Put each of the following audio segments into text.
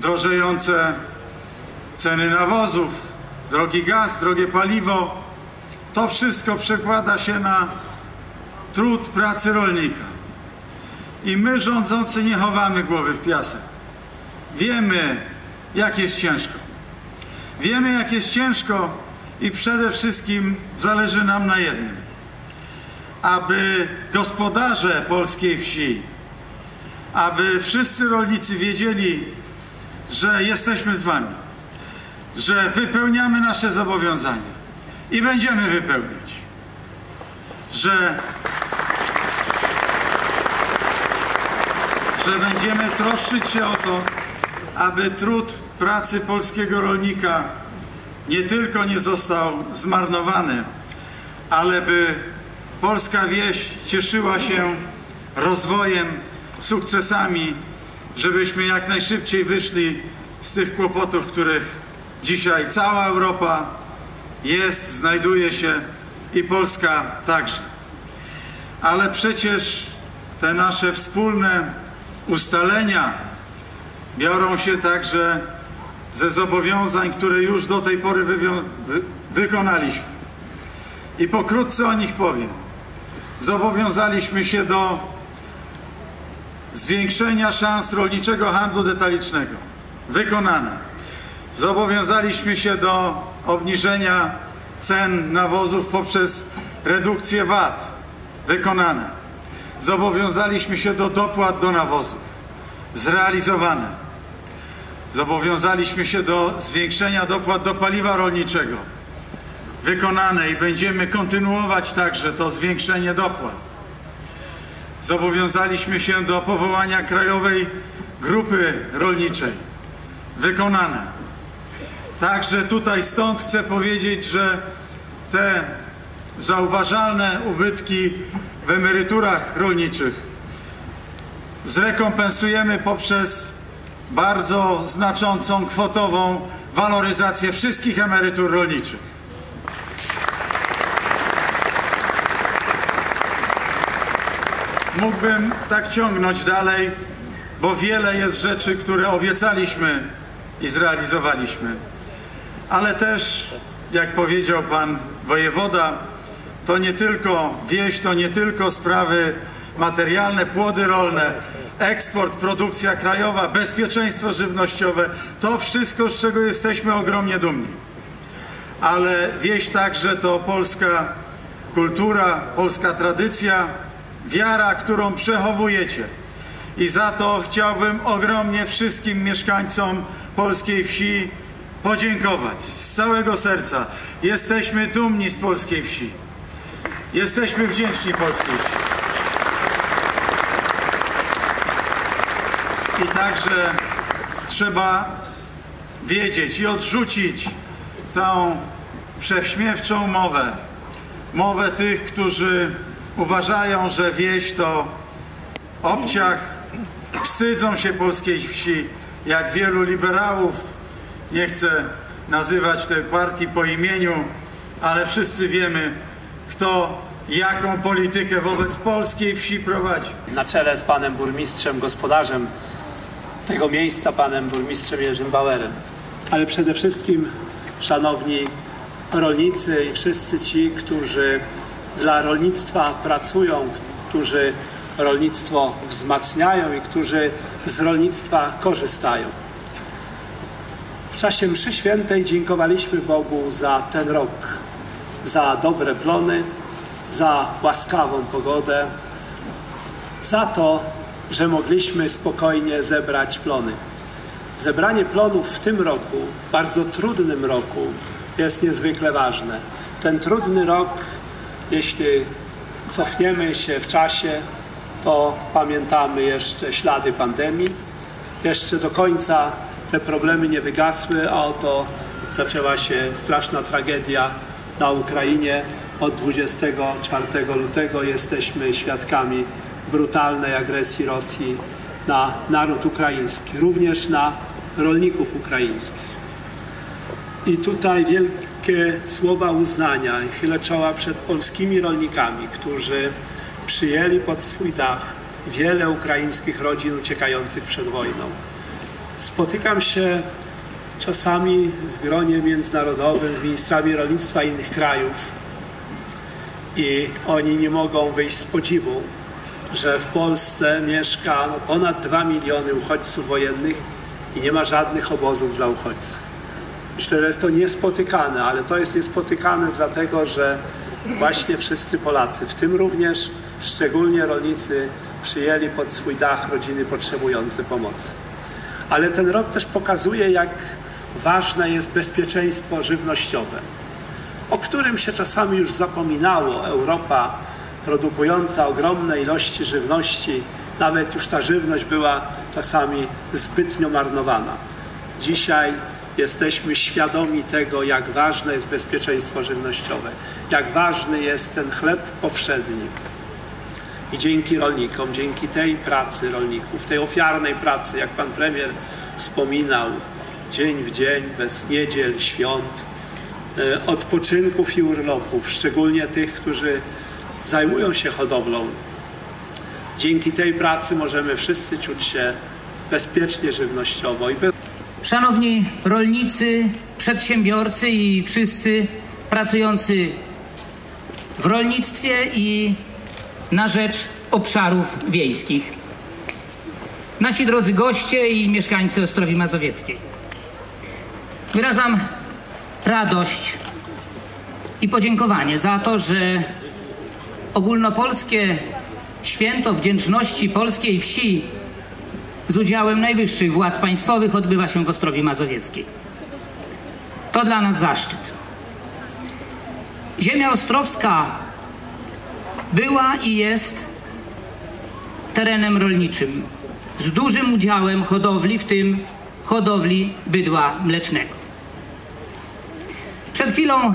drożejące ceny nawozów, drogi gaz, drogie paliwo. To wszystko przekłada się na trud pracy rolnika. I my rządzący nie chowamy głowy w piasek. Wiemy, jak jest ciężko. Wiemy, jak jest ciężko i przede wszystkim zależy nam na jednym. Aby gospodarze polskiej wsi, aby wszyscy rolnicy wiedzieli, że jesteśmy z Wami, że wypełniamy nasze zobowiązania i będziemy wypełniać, że, że będziemy troszczyć się o to, aby trud pracy polskiego rolnika nie tylko nie został zmarnowany, ale by polska wieś cieszyła się rozwojem, sukcesami, żebyśmy jak najszybciej wyszli z tych kłopotów, w których dzisiaj cała Europa jest, znajduje się i Polska także. Ale przecież te nasze wspólne ustalenia biorą się także ze zobowiązań, które już do tej pory wy wykonaliśmy. I pokrótce o nich powiem. Zobowiązaliśmy się do zwiększenia szans rolniczego handlu detalicznego. Wykonane. Zobowiązaliśmy się do obniżenia cen nawozów poprzez redukcję VAT. Wykonane. Zobowiązaliśmy się do dopłat do nawozów. Zrealizowane. Zobowiązaliśmy się do zwiększenia dopłat do paliwa rolniczego. Wykonane i będziemy kontynuować także to zwiększenie dopłat. Zobowiązaliśmy się do powołania Krajowej Grupy Rolniczej. Wykonane. Także tutaj stąd chcę powiedzieć, że te zauważalne ubytki w emeryturach rolniczych zrekompensujemy poprzez bardzo znaczącą kwotową waloryzację wszystkich emerytur rolniczych. Mógłbym tak ciągnąć dalej, bo wiele jest rzeczy, które obiecaliśmy i zrealizowaliśmy. Ale też, jak powiedział pan wojewoda, to nie tylko wieś, to nie tylko sprawy materialne, płody rolne, eksport, produkcja krajowa, bezpieczeństwo żywnościowe, to wszystko, z czego jesteśmy ogromnie dumni. Ale wieś także to polska kultura, polska tradycja, wiara, którą przechowujecie. I za to chciałbym ogromnie wszystkim mieszkańcom polskiej wsi podziękować z całego serca. Jesteśmy dumni z polskiej wsi. Jesteśmy wdzięczni polskiej wsi. I także trzeba wiedzieć i odrzucić tą przewśmiewczą mowę. Mowę tych, którzy uważają, że wieś to obciach, wstydzą się polskiej wsi, jak wielu liberałów, nie chcę nazywać tej partii po imieniu, ale wszyscy wiemy, kto jaką politykę wobec polskiej wsi prowadzi. Na czele z panem burmistrzem, gospodarzem tego miejsca, panem burmistrzem Jerzym Bauerem. Ale przede wszystkim, szanowni rolnicy i wszyscy ci, którzy dla rolnictwa pracują, którzy rolnictwo wzmacniają i którzy z rolnictwa korzystają. W czasie mszy świętej dziękowaliśmy Bogu za ten rok, za dobre plony, za łaskawą pogodę, za to, że mogliśmy spokojnie zebrać plony. Zebranie plonów w tym roku, bardzo trudnym roku, jest niezwykle ważne. Ten trudny rok jeśli cofniemy się w czasie, to pamiętamy jeszcze ślady pandemii. Jeszcze do końca te problemy nie wygasły, a oto zaczęła się straszna tragedia na Ukrainie. Od 24 lutego jesteśmy świadkami brutalnej agresji Rosji na naród ukraiński, również na rolników ukraińskich. I tutaj wielkie słowa uznania i chylę czoła przed polskimi rolnikami, którzy przyjęli pod swój dach wiele ukraińskich rodzin uciekających przed wojną. spotykam się czasami w gronie międzynarodowym z ministrami rolnictwa innych krajów i oni nie mogą wyjść z podziwu, że w Polsce mieszka no, ponad 2 miliony uchodźców wojennych i nie ma żadnych obozów dla uchodźców. Myślę, że jest to niespotykane, ale to jest niespotykane dlatego, że właśnie wszyscy Polacy, w tym również szczególnie rolnicy, przyjęli pod swój dach rodziny potrzebujące pomocy. Ale ten rok też pokazuje, jak ważne jest bezpieczeństwo żywnościowe, o którym się czasami już zapominało. Europa produkująca ogromne ilości żywności, nawet już ta żywność była czasami zbytnio marnowana. Dzisiaj jesteśmy świadomi tego, jak ważne jest bezpieczeństwo żywnościowe, jak ważny jest ten chleb powszedni. I dzięki rolnikom, dzięki tej pracy rolników, tej ofiarnej pracy, jak pan premier wspominał, dzień w dzień, bez niedziel, świąt, e, odpoczynków i urlopów, szczególnie tych, którzy zajmują się hodowlą. Dzięki tej pracy możemy wszyscy czuć się bezpiecznie żywnościowo i bez... Szanowni rolnicy, przedsiębiorcy i wszyscy pracujący w rolnictwie i na rzecz obszarów wiejskich. Nasi drodzy goście i mieszkańcy Ostrowi Mazowieckiej. Wyrażam radość i podziękowanie za to, że ogólnopolskie święto wdzięczności polskiej wsi z udziałem najwyższych władz państwowych odbywa się w Ostrowi Mazowieckiej. To dla nas zaszczyt. Ziemia ostrowska była i jest terenem rolniczym z dużym udziałem hodowli, w tym hodowli bydła mlecznego. Przed chwilą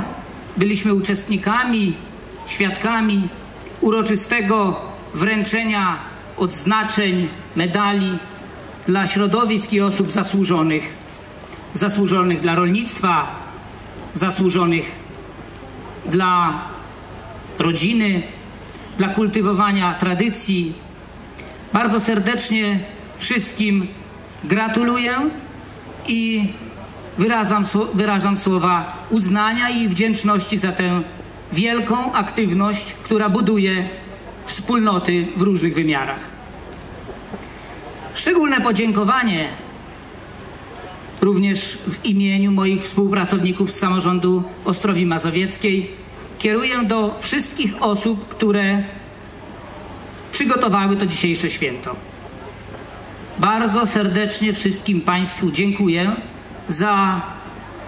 byliśmy uczestnikami, świadkami uroczystego wręczenia odznaczeń, medali dla środowisk i osób zasłużonych, zasłużonych dla rolnictwa, zasłużonych dla rodziny, dla kultywowania tradycji. Bardzo serdecznie wszystkim gratuluję i wyrażam, wyrażam słowa uznania i wdzięczności za tę wielką aktywność, która buduje wspólnoty w różnych wymiarach. Szczególne podziękowanie również w imieniu moich współpracowników z samorządu Ostrowi Mazowieckiej kieruję do wszystkich osób, które przygotowały to dzisiejsze święto. Bardzo serdecznie wszystkim Państwu dziękuję za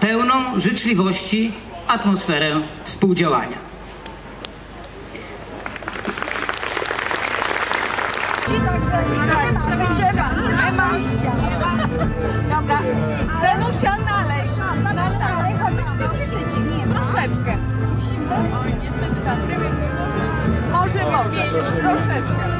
pełną życzliwości atmosferę współdziałania. Może